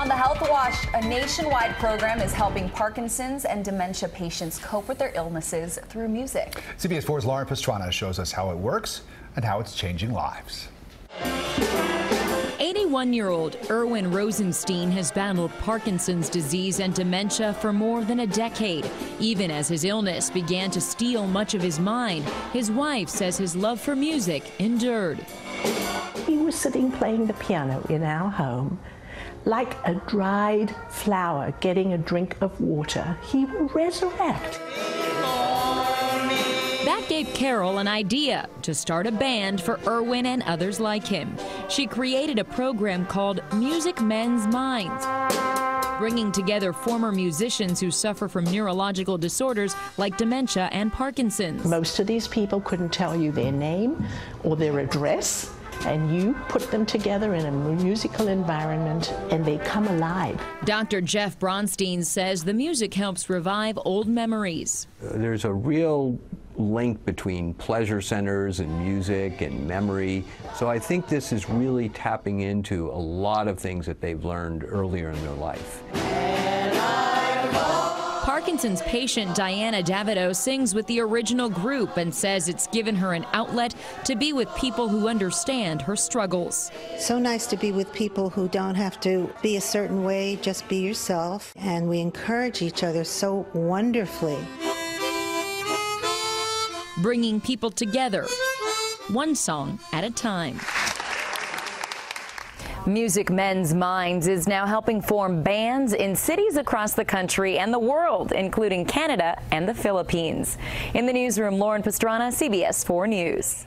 On the Health Watch, a nationwide program is helping Parkinson's and dementia patients cope with their illnesses through music. CBS 4's Lauren Pastrana shows us how it works and how it's changing lives. 81 year old Irwin Rosenstein has battled Parkinson's disease and dementia for more than a decade. Even as his illness began to steal much of his mind, his wife says his love for music endured. He was sitting playing the piano in our home. Like a dried flower getting a drink of water, he will resurrect. That gave Carol an idea to start a band for Irwin and others like him. She created a program called Music Mends Minds, bringing together former musicians who suffer from neurological disorders like dementia and Parkinson's. Most of these people couldn't tell you their name or their address and you put them together in a musical environment and they come alive. Dr. Jeff Bronstein says the music helps revive old memories. Uh, there's a real link between pleasure centers and music and memory. So I think this is really tapping into a lot of things that they've learned earlier in their life. Parkinson's patient Diana Davido sings with the original group and says it's given her an outlet to be with people who understand her struggles. So nice to be with people who don't have to be a certain way, just be yourself. And we encourage each other so wonderfully bringing people together, one song at a time. Music Mends Minds is now helping form bands in cities across the country and the world, including Canada and the Philippines. In the newsroom, Lauren Pastrana, CBS 4 News.